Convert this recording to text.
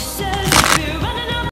say